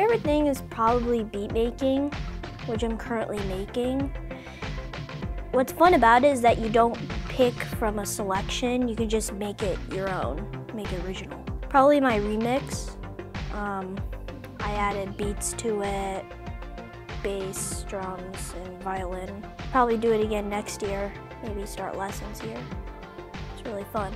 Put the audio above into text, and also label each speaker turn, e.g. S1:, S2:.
S1: favorite thing is probably beat making, which I'm currently making. What's fun about it is that you don't pick from a selection, you can just make it your own, make it original. Probably my remix. Um, I added beats to it, bass, drums, and violin. Probably do it again next year, maybe start lessons here. It's really fun.